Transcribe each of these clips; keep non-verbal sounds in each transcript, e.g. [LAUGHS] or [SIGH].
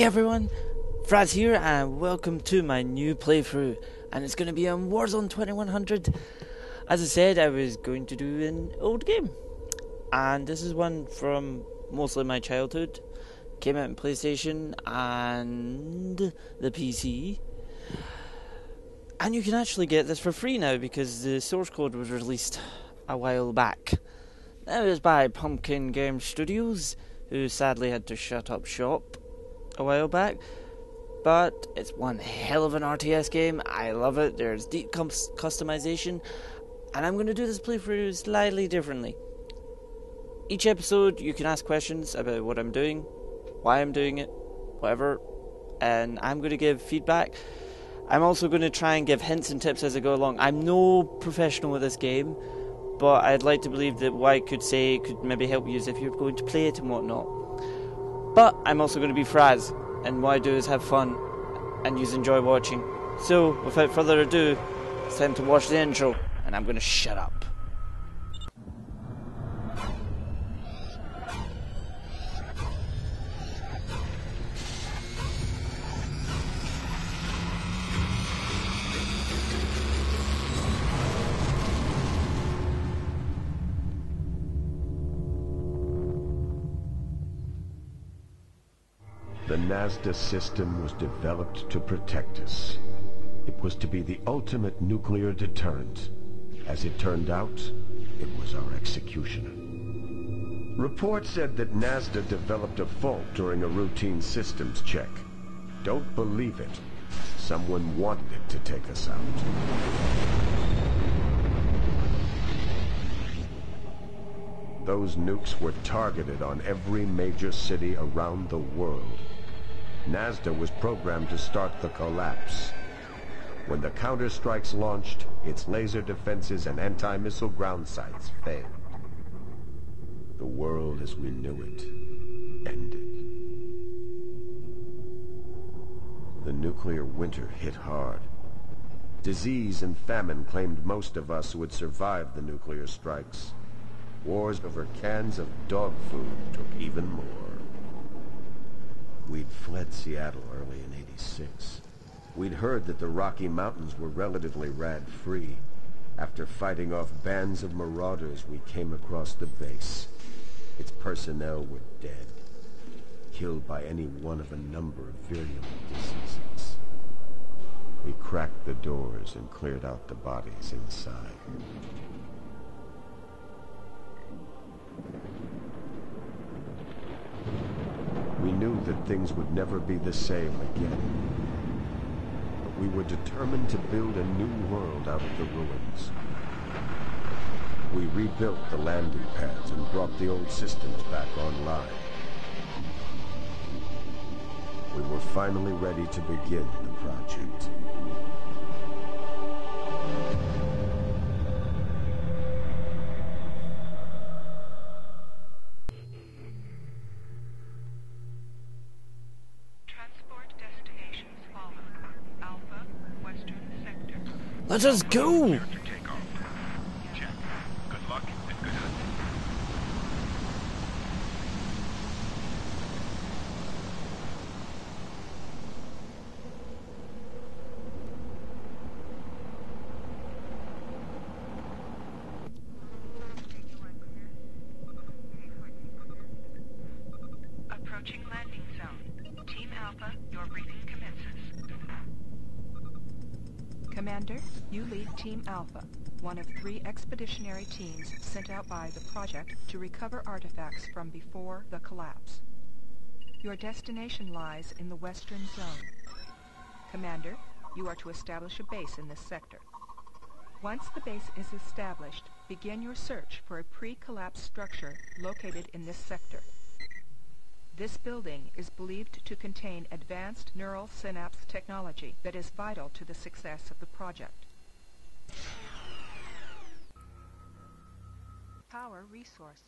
Hey everyone, Fraz here, and welcome to my new playthrough. And it's going to be on Warzone 2100. As I said, I was going to do an old game, and this is one from mostly my childhood. Came out on PlayStation and the PC. And you can actually get this for free now because the source code was released a while back. That was by Pumpkin Game Studios, who sadly had to shut up shop a while back. But it's one hell of an RTS game. I love it. There's deep customization, and I'm going to do this playthrough slightly differently. Each episode, you can ask questions about what I'm doing, why I'm doing it, whatever, and I'm going to give feedback. I'm also going to try and give hints and tips as I go along. I'm no professional with this game, but I'd like to believe that what I could say could maybe help you if you're going to play it and whatnot. But I'm also going to be Fraz, and what I do is have fun, and you enjoy watching. So, without further ado, it's time to watch the intro, and I'm going to shut up. NASDA system was developed to protect us. It was to be the ultimate nuclear deterrent. As it turned out, it was our executioner. Reports said that NASDA developed a fault during a routine systems check. Don't believe it. Someone wanted it to take us out. Those nukes were targeted on every major city around the world. NASDA was programmed to start the collapse. When the counterstrikes launched, its laser defenses and anti-missile ground sites failed. The world as we knew it ended. The nuclear winter hit hard. Disease and famine claimed most of us who had survived the nuclear strikes. Wars over cans of dog food took even more. We'd fled Seattle early in 86. We'd heard that the Rocky Mountains were relatively rad-free. After fighting off bands of marauders, we came across the base. Its personnel were dead, killed by any one of a number of virulent diseases. We cracked the doors and cleared out the bodies inside. We knew that things would never be the same again. But we were determined to build a new world out of the ruins. We rebuilt the landing pads and brought the old systems back online. We were finally ready to begin the project. Let us go! Approaching landing zone. Team Alpha, your briefing commences. Commander, you lead Team Alpha, one of three expeditionary teams sent out by the project to recover artifacts from before the collapse. Your destination lies in the Western Zone. Commander, you are to establish a base in this sector. Once the base is established, begin your search for a pre-collapse structure located in this sector. This building is believed to contain advanced neural synapse technology that is vital to the success of the project. Power resource.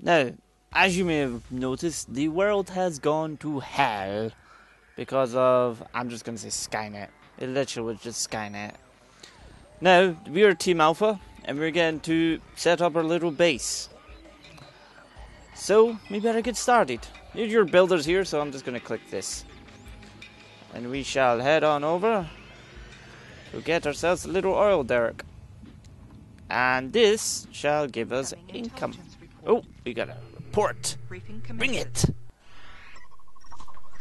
Now, as you may have noticed, the world has gone to hell because of, I'm just going to say Skynet. It literally was just Skynet. Now, we are Team Alpha, and we're going to set up our little base. So, we better get started. Need your builders here, so I'm just going to click this. And we shall head on over to get ourselves a little oil derrick. And this shall give us income. Oh, we got a report. Bring it.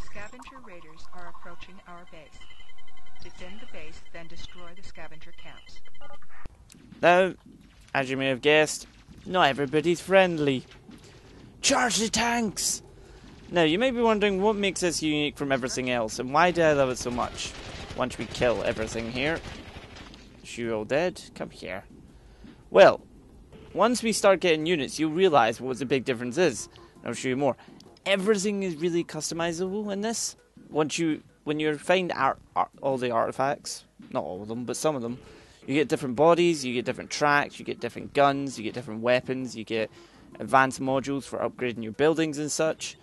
Scavenger raiders are approaching our base. Defend the base, then destroy the scavenger camps. Now, as you may have guessed, not everybody's friendly. Charge the tanks! Now, you may be wondering what makes this unique from everything else, and why do I love it so much? Once we kill everything here. You all dead? Come here. Well, once we start getting units, you'll realise what the big difference is. I'll show you more. Everything is really customizable in this. Once you, when you find art, art, all the artifacts, not all of them, but some of them, you get different bodies, you get different tracks, you get different guns, you get different weapons, you get advanced modules for upgrading your buildings and such.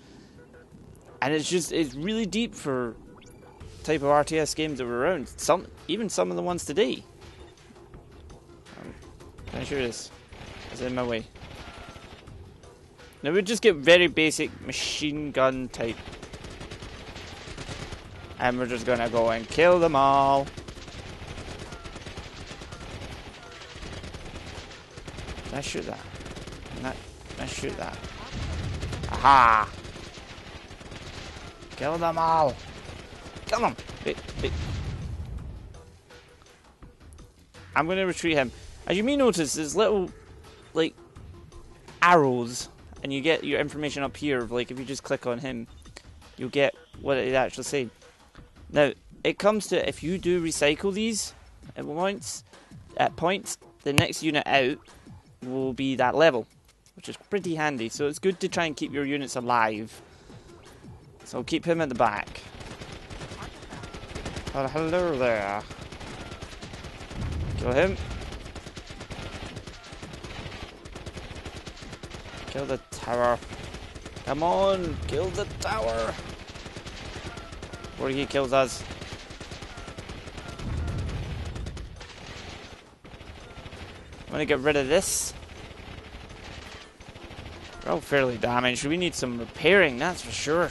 And it's just it's really deep for type of RTS games that were around. Some even some of the ones today. Um, can I show you this? It's in my way. Now we just get very basic machine gun type. And we're just gonna go and kill them all. I shoot that? Can I, can I shoot that? Aha! Kill them all! Kill them! Wait, wait. I'm gonna retreat him. As you may notice, there's little, like, arrows, and you get your information up here. Like, if you just click on him, you'll get what it actually says. Now, it comes to if you do recycle these at points, at points, the next unit out will be that level, which is pretty handy. So it's good to try and keep your units alive. So keep him at the back. Oh, hello there. Kill him. Kill the tower. Come on, kill the tower. Before he kills us. I'm gonna get rid of this. We're all fairly damaged. We need some repairing, that's for sure.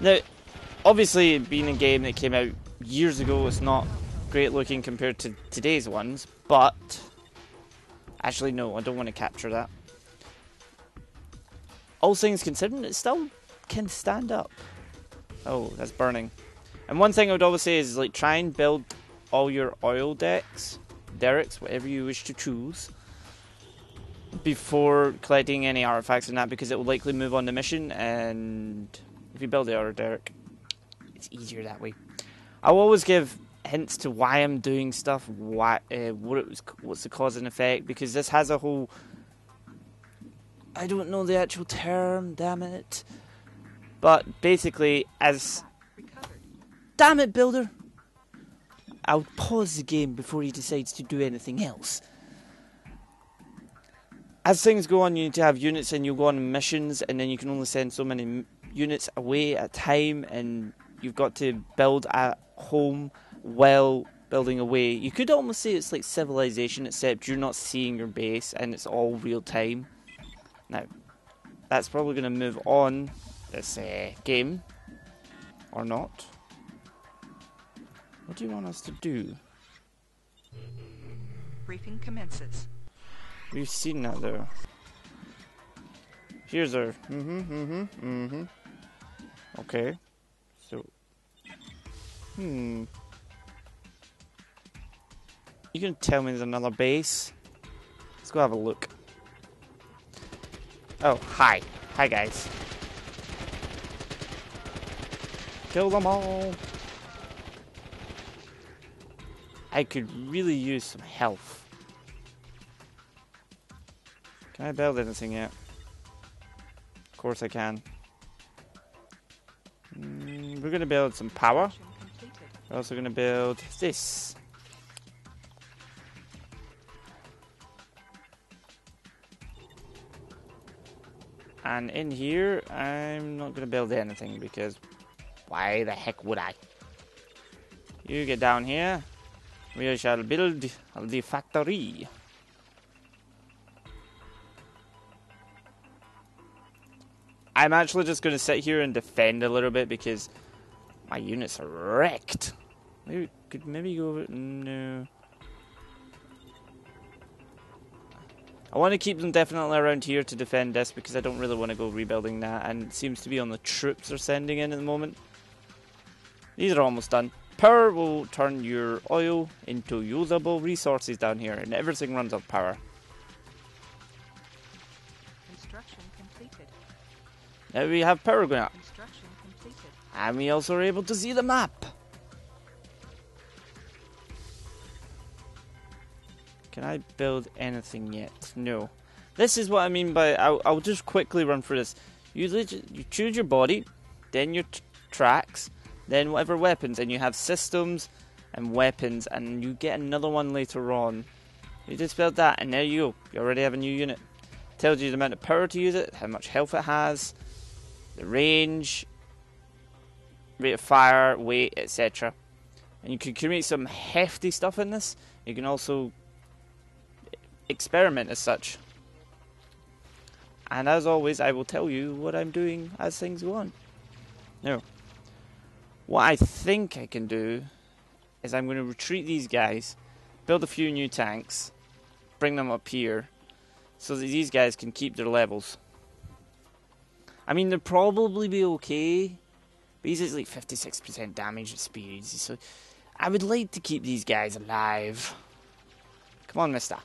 Now, obviously, being a game that came out years ago, it's not great looking compared to today's ones, but. Actually, no, I don't want to capture that. All things considered, it still can stand up. Oh, that's burning. And one thing I would always say is like try and build all your oil decks, derricks, whatever you wish to choose, before collecting any artifacts and that, because it will likely move on the mission. And if you build the order derrick, it's easier that way. I'll always give hints to why I'm doing stuff, why, uh, what it was, what's the cause and effect, because this has a whole. I don't know the actual term, damn it. But basically, as. Damn it, Builder! I'll pause the game before he decides to do anything else. As things go on, you need to have units and you'll go on missions, and then you can only send so many units away at a time, and you've got to build at home while building away. You could almost say it's like civilization, except you're not seeing your base and it's all real time. Now, that's probably going to move on this uh, game, or not. What do you want us to do? Briefing commences. We've seen that though. Here's our. Mm-hmm, mm-hmm, mm-hmm. Okay. So. Hmm. You can tell me there's another base? Let's go have a look. Oh, hi. Hi, guys. Kill them all. I could really use some health. Can I build anything yet? Of course I can. Mm, we're gonna build some power. We're also gonna build this. And in here, I'm not gonna build anything because why the heck would I? You get down here. We shall build the factory. I'm actually just going to sit here and defend a little bit because my units are wrecked. Maybe could maybe go over. No. I want to keep them definitely around here to defend this because I don't really want to go rebuilding that, and it seems to be on the troops they're sending in at the moment. These are almost done. Power will turn your oil into usable resources down here, and everything runs on power. Now we have power going up, Construction completed. and we also are able to see the map. Can I build anything yet? No. This is what I mean by. I'll, I'll just quickly run through this. You, you choose your body, then your tracks, then whatever weapons, and you have systems and weapons, and you get another one later on. You just build that, and there you go. You already have a new unit. Tells you the amount of power to use it, how much health it has, the range, rate of fire, weight, etc. And you can create some hefty stuff in this. You can also experiment as such. And as always, I will tell you what I'm doing as things go on. Now, what I think I can do is I'm going to retreat these guys, build a few new tanks, bring them up here, so that these guys can keep their levels. I mean, they'll probably be okay, but he's at like 56% damage at speed, so I would like to keep these guys alive. Come on, mister.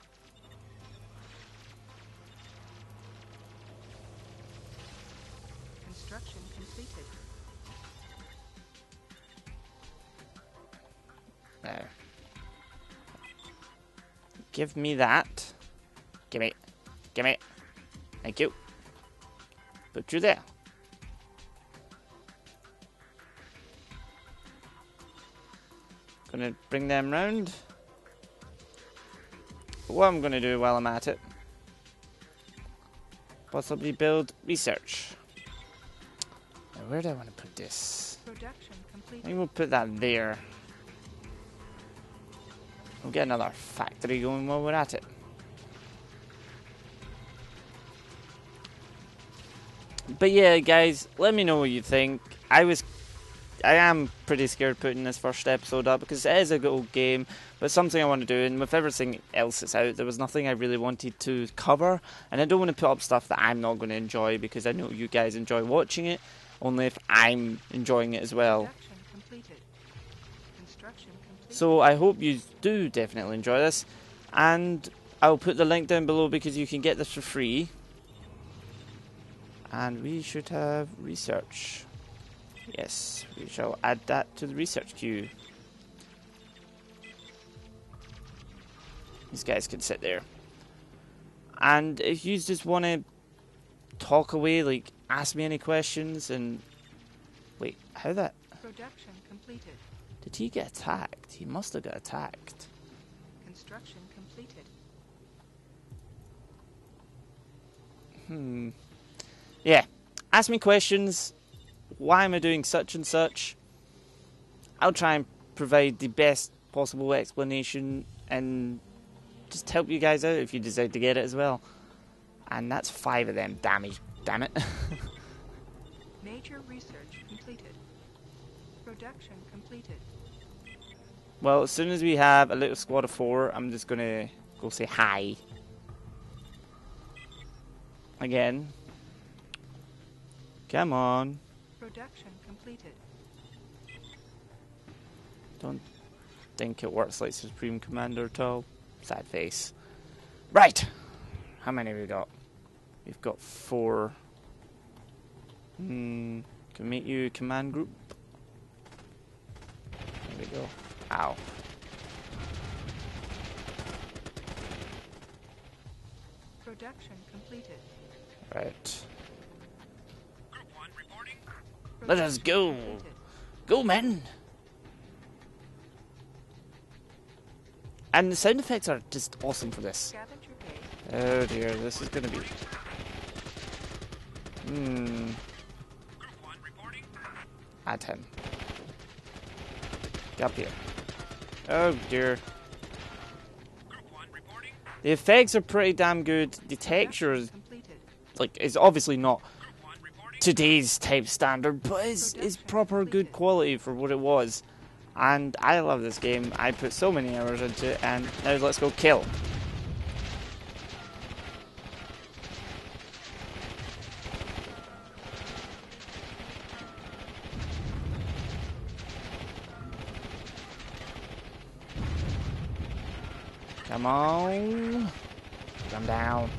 Construction completed. There. Give me that. Give me. Give me. Thank you. Put you there. Gonna bring them round. What I'm gonna do while I'm at it. Possibly build research. Now, where do I want to put this? Production I think we'll put that there. We'll get another factory going while we're at it. But yeah, guys, let me know what you think. I was, I am pretty scared putting this first episode up because it is a good old game, but something I want to do. And with everything else that's out, there was nothing I really wanted to cover, and I don't want to put up stuff that I'm not going to enjoy because I know you guys enjoy watching it. Only if I'm enjoying it as well. Production completed. Construction completed. So I hope you do definitely enjoy this, and I'll put the link down below because you can get this for free. And we should have research. Yes, we shall add that to the research queue. These guys can sit there. And if you just want to talk away, like ask me any questions, and wait, how that? Production completed. Did he get attacked? He must have got attacked. Construction completed. Hmm. Yeah. Ask me questions. Why am I doing such and such? I'll try and provide the best possible explanation and just help you guys out if you decide to get it as well. And that's five of them. Damage. Damn it. [LAUGHS] Major research completed. Production completed. well, as soon as we have a little squad of four, I'm just gonna go say hi. Again. Come on. Production completed. Don't think it works like Supreme Commander at all. Sad face. Right. How many have we got? We've got four. Hmm. Can make you command group. There we go. Ow. Production completed. Right. Group 1 reporting. Let us go. Go, men! And the sound effects are just awesome for this. Oh dear, this is gonna be. Hmm. Group 1 reporting. Add him. Get up here. Oh dear. Group 1 reporting. The effects are pretty damn good. The texture is completed. like is obviously not Group 1 reporting. Today's type standard, but it's, it's proper good quality for what it was. And I love this game. I put so many hours into it, and now let's go kill. Come on. Come down.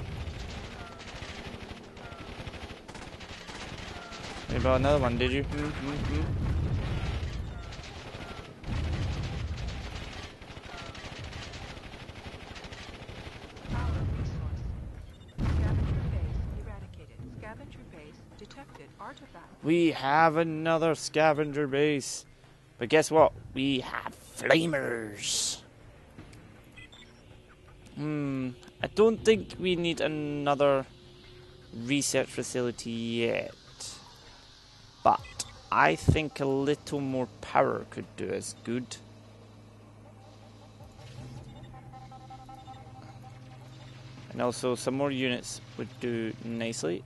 You bought another one, did you? Mm -hmm. We have another scavenger base. But guess what? We have flamers. Hmm. I don't think we need another research facility yet. But I think a little more power could do us good. And also some more units would do nicely.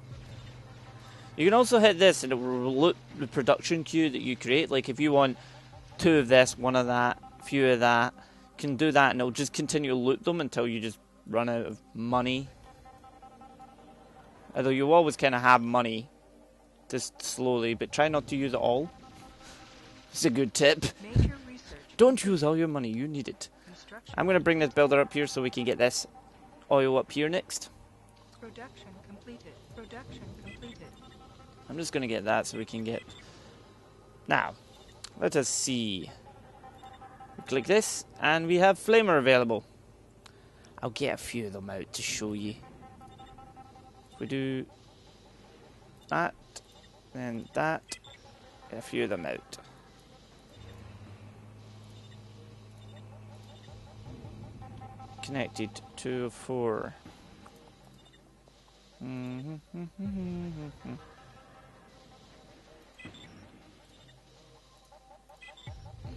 You can also hit this and it will loop the production queue that you create. Like if you want two of this, one of that, few of that, can do that and it'll just continue to loop them until you just run out of money. Although you always kind of have money, just slowly, but try not to use it all. It's a good tip. Don't use all your money, you need it. I'm going to bring this builder up here so we can get this oil up here next. Production completed. Production completed. I'm just going to get that so we can get... Now, let us see. We click this, and we have Flamer available. I'll get a few of them out to show you. If we do that, then that, get a few of them out. Connected to four.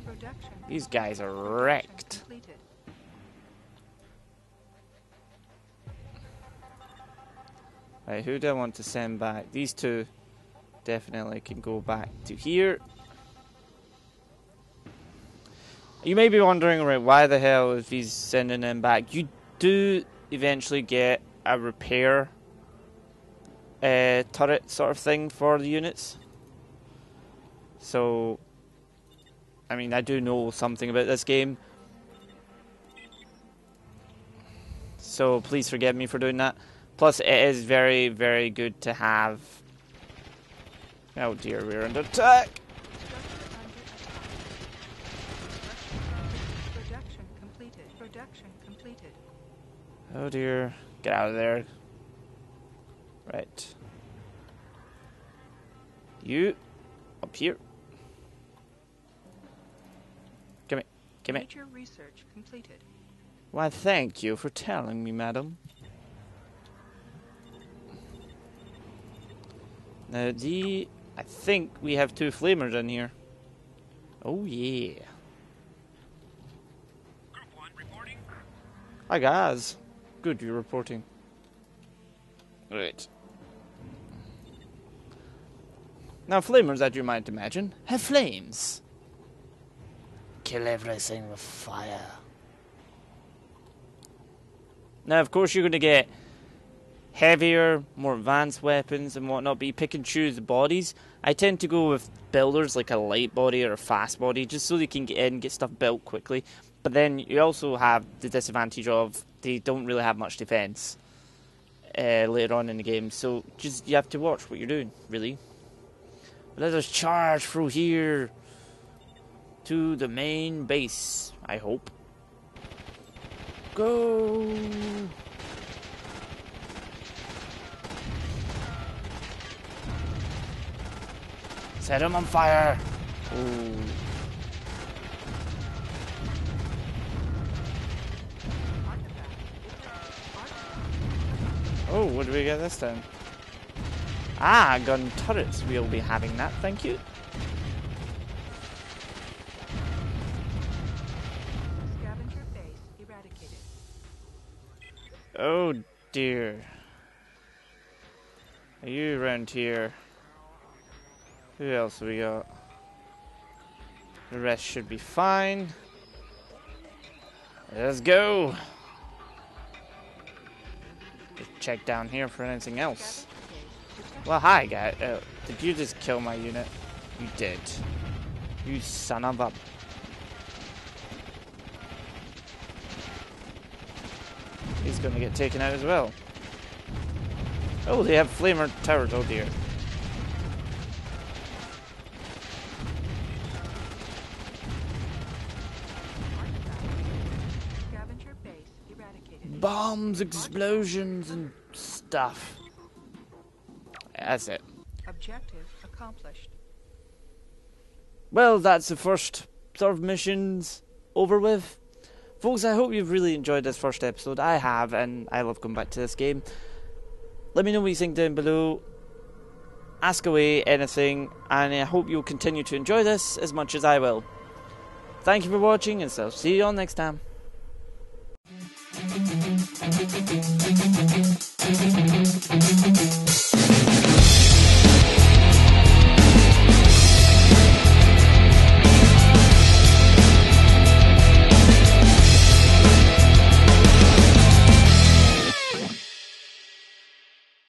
Production. These guys are wrecked. Right, who do I want to send back? These two definitely can go back to here. You may be wondering, right, why the hell if he's sending them back? You do eventually get a repair uh, turret sort of thing for the units. So, I mean, I do know something about this game. So please forgive me for doing that. Plus, it is very, very good to have. Oh dear, we're under attack. Structure under attack. Production completed. Production completed. Oh dear, get out of there. Right. You, up here. Come here, come here. Major research completed. Why, thank you for telling me, madam. Now, the. I think we have two flamers in here. Oh, yeah. Group 1 reporting. Hi, guys. Good, you're reporting. Right. Now, flamers, as you might imagine, have flames. Kill everything with fire. Now, of course, you're going to get heavier, more advanced weapons and whatnot, but you pick and choose the bodies. I tend to go with builders like a light body or a fast body, just so they can get in, and get stuff built quickly. But then you also have the disadvantage of they don't really have much defense uh, later on in the game, so just you have to watch what you're doing, really. Let us charge through here to the main base. I hope. Go. Set him on fire. Ooh. Oh, what do we get this time? Ah, gun turrets. We'll be having that, thank you. Scavenger base eradicated. Oh dear. Are you around here? Who else we got? The rest should be fine. Let's go. Just check down here for anything else. Well, hi, guy. Uh, did you just kill my unit? You did. You son of a. He's gonna get taken out as well. Oh, they have flamer towers. Oh dear. Scavenger base eradicated. Bombs, explosions, and stuff. That's it. Objective accomplished. Well, that's the first sort of missions over with. Folks, I hope you've really enjoyed this first episode. I have, and I love coming back to this game. Let me know what you think down below. Ask away anything, and I hope you'll continue to enjoy this as much as I will. Thank you for watching, and so see you all next time.